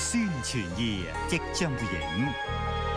宣傳二，即將會影。